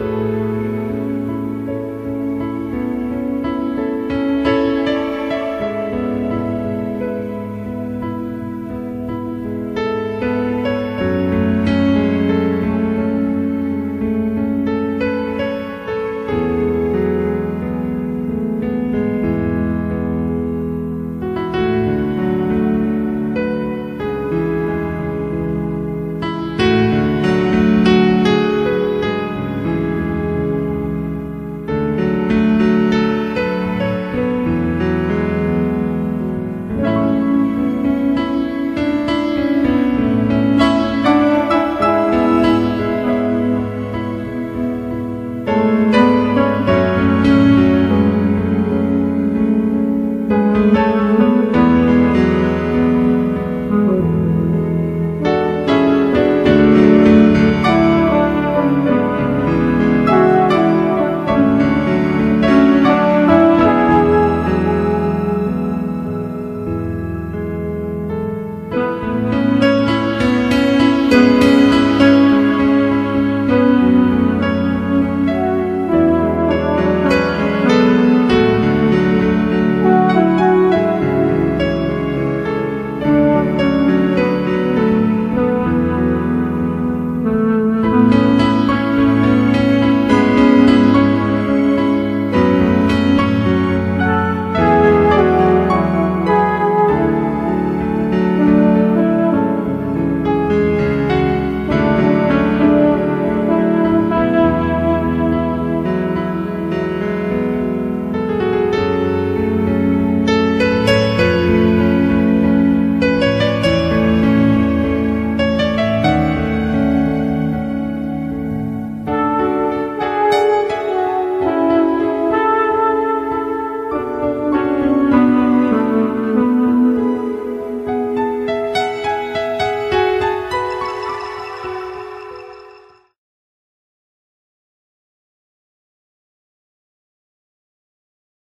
you